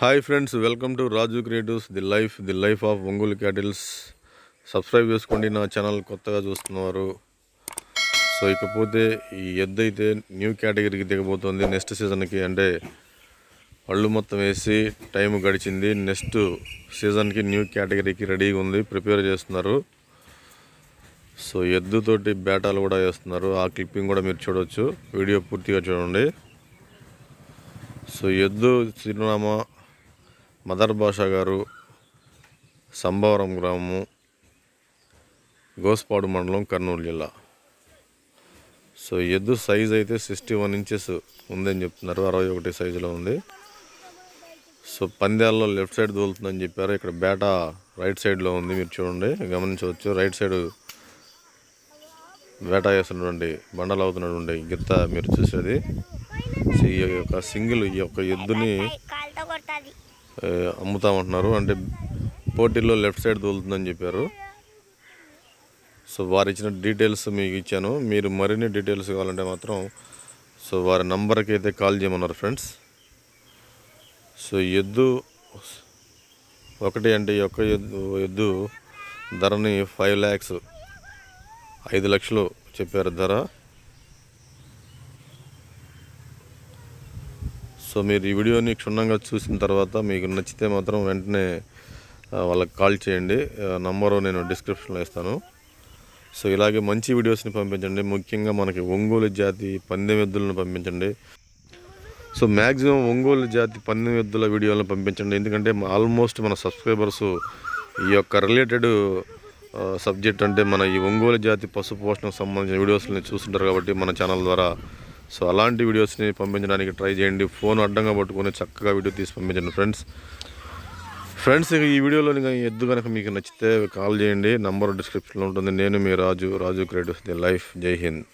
Hi friends welcome to Raju creatives the life the life of Ongole cattles subscribe చేసుకోండి. నా channel కొత్తగా చూస్తున్నారు so ఇకపోతే ఈ ఎద్దు అయితే న్యూ కేటగిరీకి దిగబోతోంది నెక్స్ట్ సీజన్కి అంటే పళ్ళు మొత్తం వేసి టైం గడిచింది. నెక్స్ట్ సీజన్కి న్యూ కేటగిరీకి రెడీగా ఉంది. ప్రిపేర్ చేస్తున్నారు. సో ఎద్దుతోటి బేటాలు కూడా వేస్తున్నారు ఆ క్లిప్పింగ్ కూడా మీరు చూడవచ్చు వీడియో పూర్తిగా చూడండి. సో ఎద్దు చిరునామా మదర్ భాష గారు సంభవరం గ్రామము గోస్పాడు మండలం కర్నూలు జిల్లా. సో ఎద్దు సైజ్ అయితే సిక్స్టీ వన్ ఇంచెస్ ఉందని చెప్తున్నారు. అరవై ఒకటి సైజులో ఉంది. సో పందాల్లో లెఫ్ట్ సైడ్ తోలుతుందని చెప్పారు. ఇక్కడ బేట రైట్ సైడ్లో ఉంది. మీరు చూడండి గమనించవచ్చు. రైట్ సైడ్ వేట వేస్తున్నటువంటి బండలు అవుతున్నటువంటి గిత్త మీరు చూసేది. సో ఈ యొక్క సింగిల్ ఈ యొక్క ఎద్దుని అమ్ముతామంటున్నారు. అంటే పోటీల్లో లెఫ్ట్ సైడ్ తోలుతుందని చెప్పారు. సో వారు ఇచ్చిన డీటెయిల్స్ మీకు ఇచ్చాను. మీరు మరిన్ని డీటెయిల్స్ కావాలంటే మాత్రం సో వారి నంబర్కి అయితే కాల్ చేయమన్నారు ఫ్రెండ్స్. సో ఎద్దు ఒకటి అంటే ఒక్క ఎద్దు ఎద్దు ధరని ఫైవ్ ల్యాక్స్ ఐదు లక్షలు చెప్పారు ధర. సో మీరు ఈ వీడియోని క్షుణ్ణంగా చూసిన తర్వాత మీకు నచ్చితే మాత్రం వెంటనే వాళ్ళకి కాల్ చేయండి. నంబరు నేను డిస్క్రిప్షన్లో ఇస్తాను. సో ఇలాగే మంచి వీడియోస్ని పంపించండి. ముఖ్యంగా మనకి ఒంగోలు జాతి పందెం ఎద్దులను పంపించండి. సో మ్యాక్సిమం ఒంగోలు జాతి పందెం ఎద్దుల వీడియోలను పంపించండి. ఎందుకంటే ఆల్మోస్ట్ మన సబ్స్క్రైబర్స్ ఈ యొక్క రిలేటెడ్ సబ్జెక్ట్ అంటే మన ఈ ఒంగోలు జాతి పశు పోషణకు సంబంధించిన వీడియోస్ని చూస్తుంటారు కాబట్టి మన ఛానల్ ద్వారా సో అలాంటి వీడియోస్ని పంపించడానికి ట్రై చేయండి. ఫోన్ అడ్డంగా పట్టుకొని చక్కగా వీడియో తీసి పంపించండి ఫ్రెండ్స్. ఫ్రెండ్స్ ఇక ఈ వీడియోలో ఇంకా ఎద్దు కనుక మీకు నచ్చితే కాల్ చేయండి. నంబర్ డిస్క్రిప్షన్లో ఉంటుంది. నేను మీ Raju Raju creatives the life. జై హింద్.